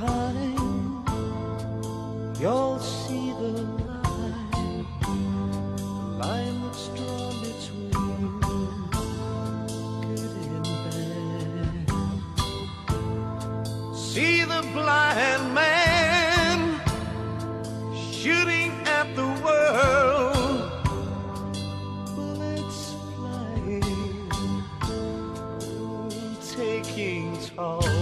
time, you'll see the line, the line that's drawn between good and bad. See the blind man shooting at the world, bullets flying, taking toll.